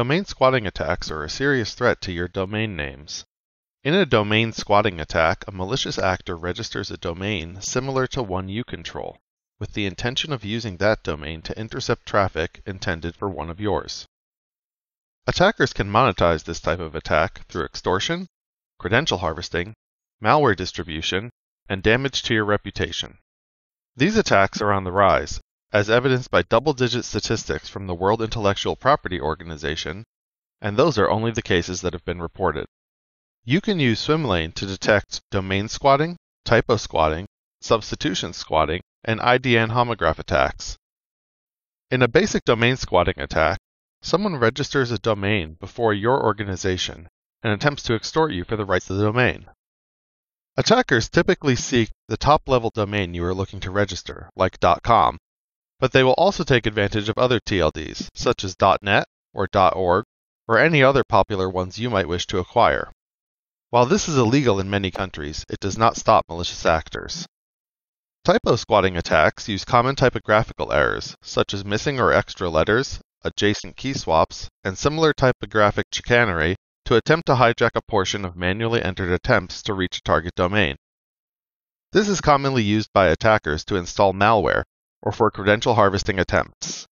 Domain squatting attacks are a serious threat to your domain names. In a domain squatting attack, a malicious actor registers a domain similar to one you control, with the intention of using that domain to intercept traffic intended for one of yours. Attackers can monetize this type of attack through extortion, credential harvesting, malware distribution, and damage to your reputation. These attacks are on the rise, as evidenced by double digit statistics from the World Intellectual Property Organization, and those are only the cases that have been reported. You can use Swimlane to detect domain squatting, typo squatting, substitution squatting, and IDN homograph attacks. In a basic domain squatting attack, someone registers a domain before your organization and attempts to extort you for the rights of the domain. Attackers typically seek the top level domain you are looking to register, like .com, but they will also take advantage of other TLDs, such as .net or .org, or any other popular ones you might wish to acquire. While this is illegal in many countries, it does not stop malicious actors. Typo squatting attacks use common typographical errors, such as missing or extra letters, adjacent key swaps, and similar typographic chicanery to attempt to hijack a portion of manually entered attempts to reach a target domain. This is commonly used by attackers to install malware or for credential harvesting attempts.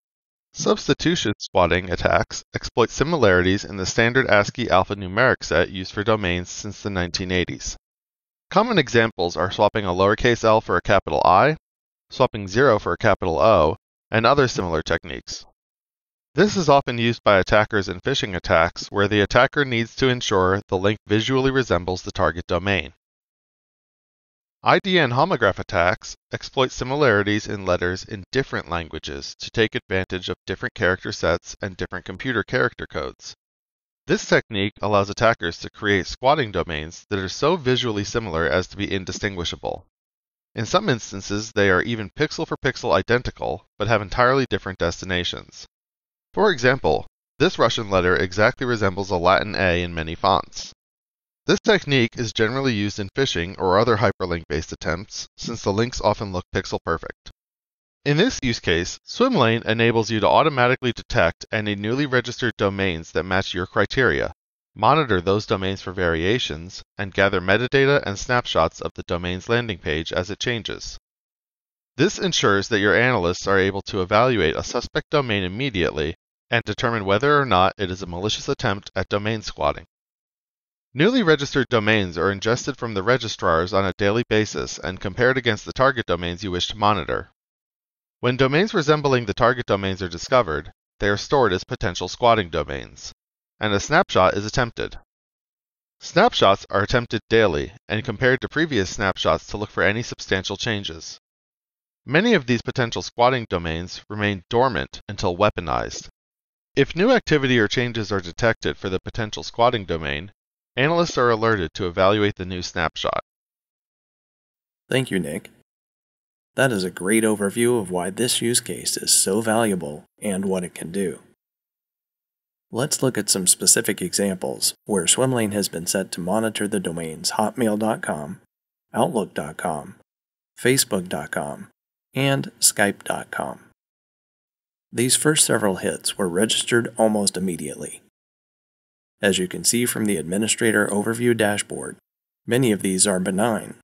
Substitution squatting attacks exploit similarities in the standard ASCII alphanumeric set used for domains since the 1980s. Common examples are swapping a lowercase l for a capital I, swapping 0 for a capital O, and other similar techniques. This is often used by attackers in phishing attacks where the attacker needs to ensure the link visually resembles the target domain. IDN homograph attacks exploit similarities in letters in different languages to take advantage of different character sets and different computer character codes. This technique allows attackers to create squatting domains that are so visually similar as to be indistinguishable. In some instances, they are even pixel for pixel identical, but have entirely different destinations. For example, this Russian letter exactly resembles a Latin A in many fonts. This technique is generally used in phishing or other hyperlink-based attempts, since the links often look pixel perfect. In this use case, Swimlane enables you to automatically detect any newly registered domains that match your criteria, monitor those domains for variations, and gather metadata and snapshots of the domain's landing page as it changes. This ensures that your analysts are able to evaluate a suspect domain immediately and determine whether or not it is a malicious attempt at domain squatting. Newly registered domains are ingested from the registrars on a daily basis and compared against the target domains you wish to monitor. When domains resembling the target domains are discovered, they are stored as potential squatting domains, and a snapshot is attempted. Snapshots are attempted daily and compared to previous snapshots to look for any substantial changes. Many of these potential squatting domains remain dormant until weaponized. If new activity or changes are detected for the potential squatting domain, Analysts are alerted to evaluate the new snapshot. Thank you, Nick. That is a great overview of why this use case is so valuable and what it can do. Let's look at some specific examples where Swimlane has been set to monitor the domains hotmail.com, outlook.com, facebook.com, and skype.com. These first several hits were registered almost immediately. As you can see from the Administrator Overview dashboard, many of these are benign,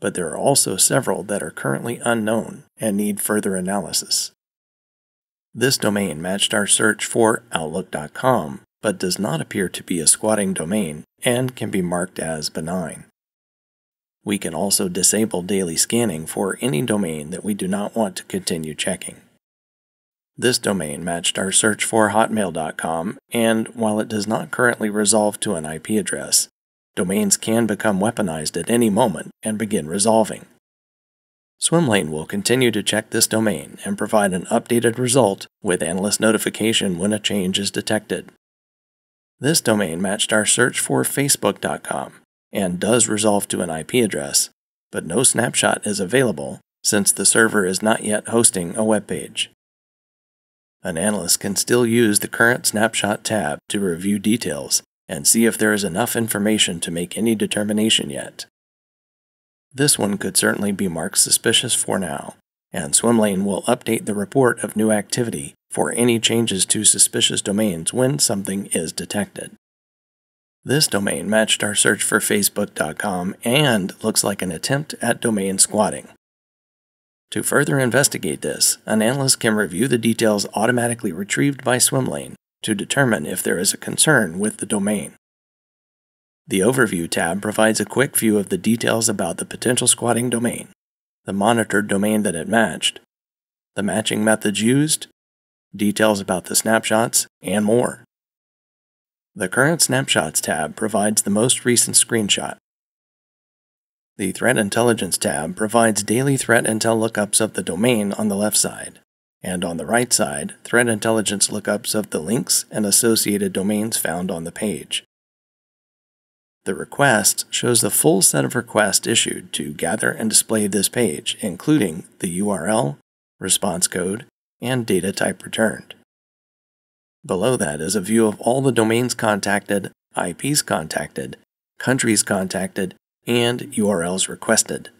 but there are also several that are currently unknown and need further analysis. This domain matched our search for Outlook.com, but does not appear to be a squatting domain and can be marked as benign. We can also disable daily scanning for any domain that we do not want to continue checking. This domain matched our search for hotmail.com, and while it does not currently resolve to an IP address, domains can become weaponized at any moment and begin resolving. Swimlane will continue to check this domain and provide an updated result with analyst notification when a change is detected. This domain matched our search for facebook.com and does resolve to an IP address, but no snapshot is available since the server is not yet hosting a web page. An analyst can still use the Current Snapshot tab to review details and see if there is enough information to make any determination yet. This one could certainly be marked suspicious for now, and Swimlane will update the report of new activity for any changes to suspicious domains when something is detected. This domain matched our search for Facebook.com and looks like an attempt at domain squatting. To further investigate this, an analyst can review the details automatically retrieved by Swimlane to determine if there is a concern with the domain. The Overview tab provides a quick view of the details about the potential squatting domain, the monitored domain that it matched, the matching methods used, details about the snapshots, and more. The Current Snapshots tab provides the most recent screenshot. The Threat Intelligence tab provides daily threat intel lookups of the domain on the left side, and on the right side, threat intelligence lookups of the links and associated domains found on the page. The request shows the full set of requests issued to gather and display this page, including the URL, response code, and data type returned. Below that is a view of all the domains contacted, IPs contacted, countries contacted, and URLs requested.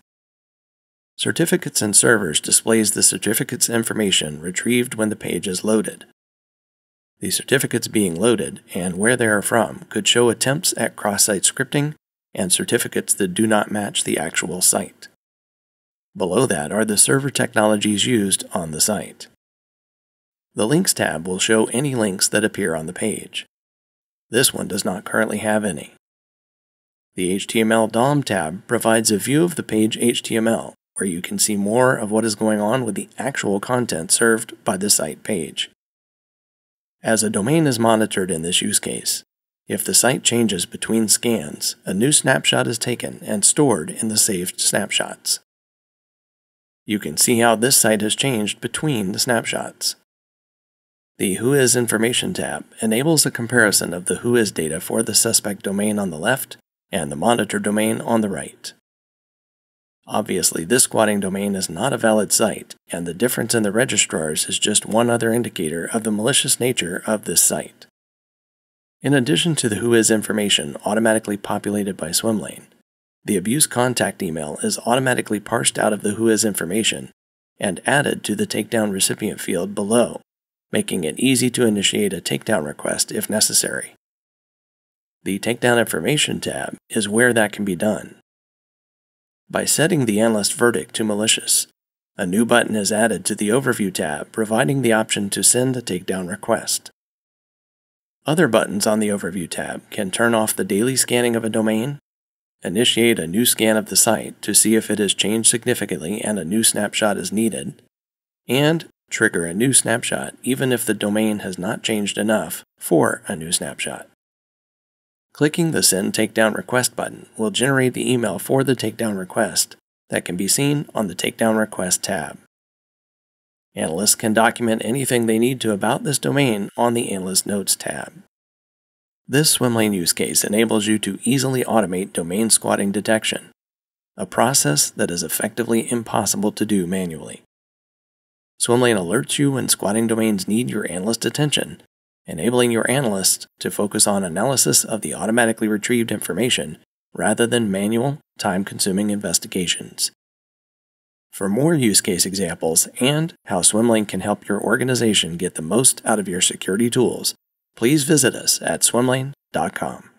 Certificates and Servers displays the certificates information retrieved when the page is loaded. The certificates being loaded and where they are from could show attempts at cross site scripting and certificates that do not match the actual site. Below that are the server technologies used on the site. The Links tab will show any links that appear on the page. This one does not currently have any. The HTML DOM tab provides a view of the page HTML, where you can see more of what is going on with the actual content served by the site page. As a domain is monitored in this use case, if the site changes between scans, a new snapshot is taken and stored in the saved snapshots. You can see how this site has changed between the snapshots. The Whois Information tab enables a comparison of the Whois data for the suspect domain on the left and the monitor domain on the right. Obviously, this squatting domain is not a valid site, and the difference in the registrars is just one other indicator of the malicious nature of this site. In addition to the Whois information automatically populated by Swimlane, the abuse contact email is automatically parsed out of the Whois information and added to the takedown recipient field below making it easy to initiate a takedown request if necessary. The Takedown Information tab is where that can be done. By setting the analyst verdict to malicious, a new button is added to the Overview tab providing the option to send a takedown request. Other buttons on the Overview tab can turn off the daily scanning of a domain, initiate a new scan of the site to see if it has changed significantly and a new snapshot is needed, and trigger a new snapshot even if the domain has not changed enough for a new snapshot. Clicking the Send Takedown Request button will generate the email for the takedown request that can be seen on the Takedown Request tab. Analysts can document anything they need to about this domain on the Analyst Notes tab. This Swimlane use case enables you to easily automate domain squatting detection, a process that is effectively impossible to do manually. Swimlane alerts you when squatting domains need your analyst attention, enabling your analyst to focus on analysis of the automatically retrieved information rather than manual, time consuming investigations. For more use case examples and how Swimlane can help your organization get the most out of your security tools, please visit us at swimlane.com.